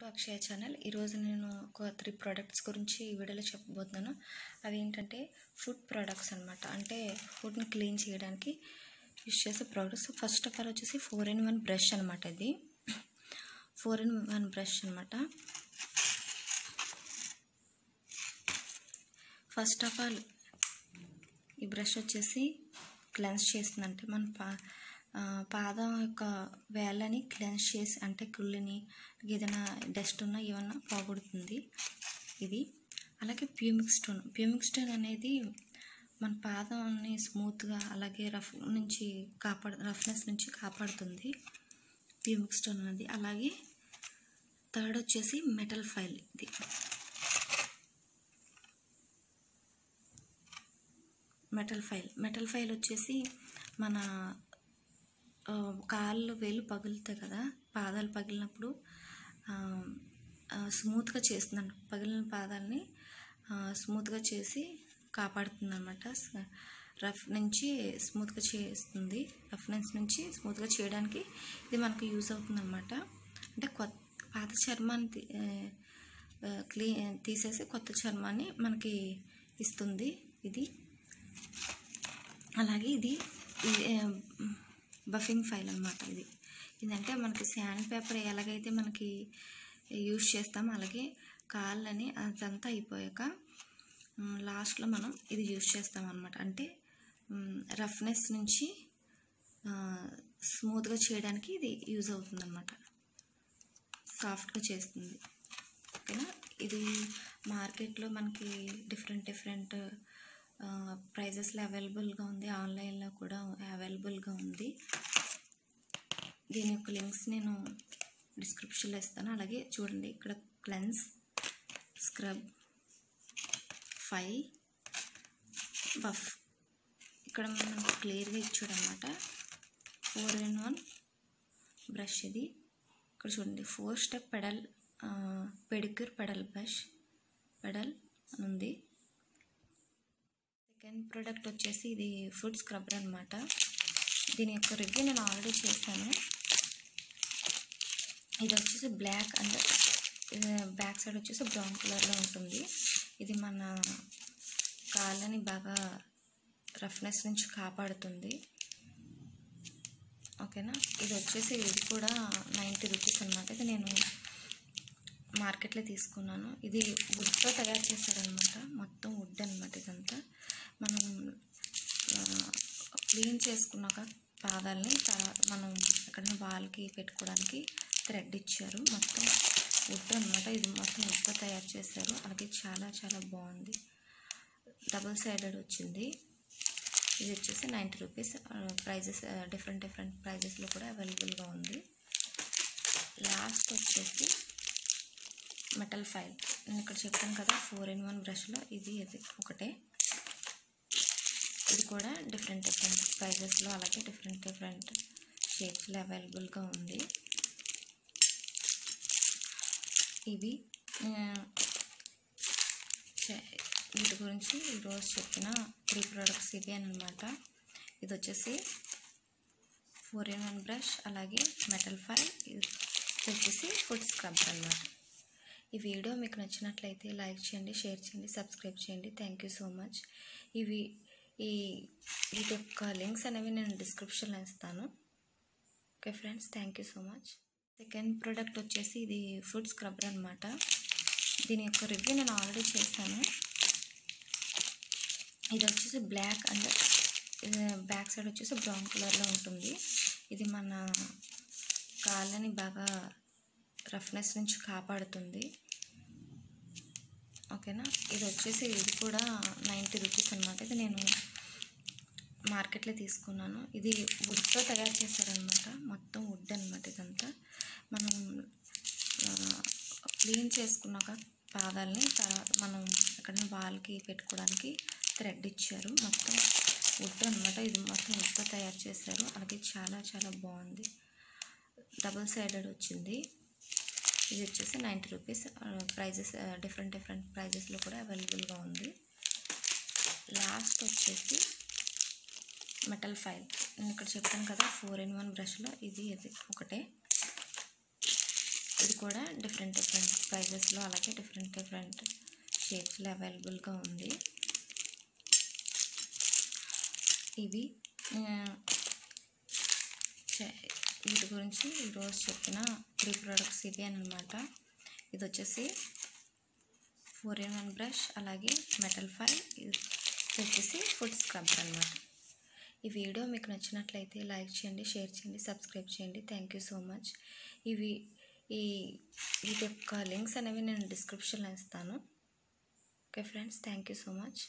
To Akshaya channel. ఈరోజు నేను ఒక త్రీ ప్రోడక్ట్స్ గురించి ఈ వీడియోలో చెప్పబోతున్నాను. అవి ఏంటంటే ఫుడ్ ప్రోడక్ట్స్ అనమాట అంటే ఫుడ్ని క్లీన్ చేయడానికి యూస్ చేసే ప్రోడక్ట్స్. ఫస్ట్ ఆఫ్ ఆల్ వచ్చేసి ఫోర్ ఇన్ వన్ బ్రష్ అనమాట ఇది. ఫోర్ ఇన్ వన్ బ్రష్ అనమాట ఫస్ట్ ఆఫ్ ఆల్ ఈ బ్రష్ వచ్చేసి క్లెన్స్ చేస్తుందంటే మన పా పాదం యొక్క వేళ్ళని క్లెన్స్ చేసి అంటే కుళ్ళని ఏదైనా డస్ట్ ఉన్నా ఏమన్నా పోగొడుతుంది. ఇది. అలాగే ప్యూమిక్ స్టోన్. ప్యూమిక్ స్టోన్ అనేది మన పాదాన్ని స్మూత్గా అలాగే రఫ్ నుంచి కాపాడు రఫ్నెస్ నుంచి కాపాడుతుంది ప్యూమిక్ స్టోన్ అనేది. అలాగే థర్డ్ వచ్చేసి మెటల్ ఫైల్ ఇది. Metal file. మెటల్ ఫైల్ వచ్చేసి మన కాళ్ళు వేలు పగులుతాయి కదా పాదాలు పగిలినప్పుడు స్మూత్గా చేస్తుందండి పగిలిన పాదాలని స్మూత్గా చేసి కాపాడుతుంది అనమాట రఫ్ నుంచి స్మూత్గా చేస్తుంది. రఫ్నెన్స్ నుంచి స్మూత్గా చేయడానికి ఇది మనకు యూజ్ అవుతుంది అనమాట అంటే కొత్త పాత చర్మాన్ని క్లీ తీసేసి కొత్త చర్మాన్ని మనకి ఇస్తుంది ఇది. అలాగే ఇది బఫింగ్ ఫైల్ అనమాట ఇది. ఇదంటే మనకి శాండ్ పేపర్ ఎలాగైతే మనకి యూజ్ చేస్తామో అలాగే కాళ్ళని అదంతా అయిపోయాక లాస్ట్లో మనం ఇది యూజ్ చేస్తాం అనమాట అంటే రఫ్నెస్ నుంచి స్మూత్గా చేయడానికి ఇది యూజ్ అవుతుంది అనమాట సాఫ్ట్గా చేస్తుంది. ఓకేనా? ఇది మార్కెట్లో మనకి డిఫరెంట్ డిఫరెంట్ ప్రైజెస్లో అవైలబుల్గా ఉంది. ఆన్లైన్లో కూడా అవైలబుల్గా ఉంది. దీని యొక్క లింక్స్ నేను డిస్క్రిప్షన్లో ఇస్తాను. అలాగే చూడండి ఇక్కడ క్లెన్స్ స్క్రబ్ ఫైల్ బఫ్. ఇక్కడ మనం క్లియర్గా ఇచ్చాడు అనమాట ఫోర్ ఇన్ వన్ బ్రష్ ఇది. ఇక్కడ చూడండి four step pedal pedicure pedal brush pedal అని ఉంది. సెకండ్ ప్రోడక్ట్ వచ్చేసి ఇది ఫుడ్ స్క్రబ్బర్ అనమాట దీని యొక్క రివ్యూ నేను ఆల్రెడీ చేశాను. ఇది వచ్చేసి బ్లాక్ అండ్ బ్యాక్ సైడ్ వచ్చేసి బ్రౌన్ కలర్లో ఉంటుంది. ఇది మన కాళ్ళని బాగా రఫ్నెస్ నుంచి కాపాడుతుంది. ఓకేనా ఇది వచ్చేసి ఇది కూడా నైంటీ రూపీస్ అనమాట ఇది నేను మార్కెట్లో తీసుకున్నాను. ఇది వుడ్తో తయారు చేశారనమాట మొత్తం వుడ్ అనమాట ఇదంతా మనం క్లీన్ చేసుకున్నాక పాదాలని తర్వాత మనం ఎక్కడైనా వాల్కి పెట్టుకోవడానికి థ్రెడ్ ఇచ్చారు. మొత్తం వుడ్ అనమాట ఇది మొత్తం వుడ్తో తయారు చేశారు. అలాగే చాలా చాలా బాగుంది. డబుల్ సైడెడ్ వచ్చింది. ఇది వచ్చేసి ninety rupees. Prices different different ప్రైజెస్లో కూడా అవైలబుల్గా ఉంది. లాస్ట్ వచ్చేసి మెటల్ ఫైల్. నేను ఇక్కడ చెప్పాను కదా ఫోర్ ఇన్ వన్ బ్రష్లో. ఇది ఇది ఒకటే. ఇది కూడా డిఫరెంట్ డిఫరెంట్ ప్రైజెస్లో అలాగే డిఫరెంట్ డిఫరెంట్ షేప్స్లో అవైలబుల్గా ఉంది. ఇవి చే- వీటి గురించి ఈరోజు చెప్పిన త్రీ ప్రోడక్ట్స్ ఇవి అనమాట ఇది వచ్చేసి ఫోర్ ఇన్ వన్ బ్రష్ అలాగే మెటల్ ఫైల్ ఇది వచ్చేసి ఫుడ్ స్క్రబ్ అనమాట ఈ వీడియో మీకు నచ్చినట్లయితే లైక్ చేయండి షేర్ చేయండి సబ్స్క్రైబ్ చేయండి. Thank you so much. ఇవి ఈ వీటి యొక్క లింక్స్ అనేవి నేను డిస్క్రిప్షన్లో ఇస్తాను. Okay friends thank you so much. Second product వచ్చేసి ఇది ఫుడ్ స్క్రబ్బర్ అనమాట దీని యొక్క రివ్యూ నేను ఆల్రెడీ చేశాను. ఇది వచ్చేసి బ్లాక్ అండ్ బ్యాక్ సైడ్ వచ్చేసి బ్రౌన్ కలర్లో ఉంటుంది. ఇది మన కాళ్ళని బాగా రఫ్నెస్ నుంచి కాపాడుతుంది. ఓకేనా? ఇది వచ్చేసి ఇది కూడా నైంటీ రూపీస్ అనమాట ఇది నేను మార్కెట్లో తీసుకున్నాను. ఇది వుడ్తో తయారు చేశారనమాట. మొత్తం వుడ్ అనమాట ఇదంతా. మనం క్లీన్ చేసుకున్నాక పాదాలని తర్వాత మనం ఎక్కడైనా వాళ్ళకి పెట్టుకోవడానికి థ్రెడ్ ఇచ్చారు. మొత్తం వుడ్ అనమాట. ఇది మొత్తం వుడ్తో తయారు చేశారు. అలాగే చాలా చాలా బాగుంది. డబుల్ సైడెడ్ వచ్చింది. ఇది వచ్చేసి ninety rupees. Prices different different ప్రైజెస్లో కూడా అవైలబుల్గా ఉంది. లాస్ట్ వచ్చేసి మెటల్ ఫైల్. నేను ఇక్కడ చెప్పాను కదా ఫోర్ ఇన్ వన్ బ్రష్లో ఇది ఇది ఒకటే. ఇది కూడా డిఫరెంట్ డిఫరెంట్ ప్రైజెస్లో అలాగే డిఫరెంట్ డిఫరెంట్ షేప్స్లో అవైలబుల్గా ఉంది. ఇవి వీటి గురించి ఈరోజు చెప్పిన త్రీ ప్రోడక్ట్స్ ఇవి అనమాట ఇది వచ్చేసి ఫోర్ ఇన్ వన్ బ్రష్ అలాగే మెటల్ ఫైల్ ఇది వచ్చేసి ఫుడ్ స్క్రబ్ అనమాట ఈ వీడియో మీకు నచ్చినట్లయితే లైక్ చేయండి షేర్ చేయండి సబ్స్క్రైబ్ చేయండి. థ్యాంక్ యూ సో మచ్ ఇవి ఈ వీటి యొక్క లింక్స్ అనేవి నేను డిస్క్రిప్షన్లో ఇస్తాను. Okay friends thank you so much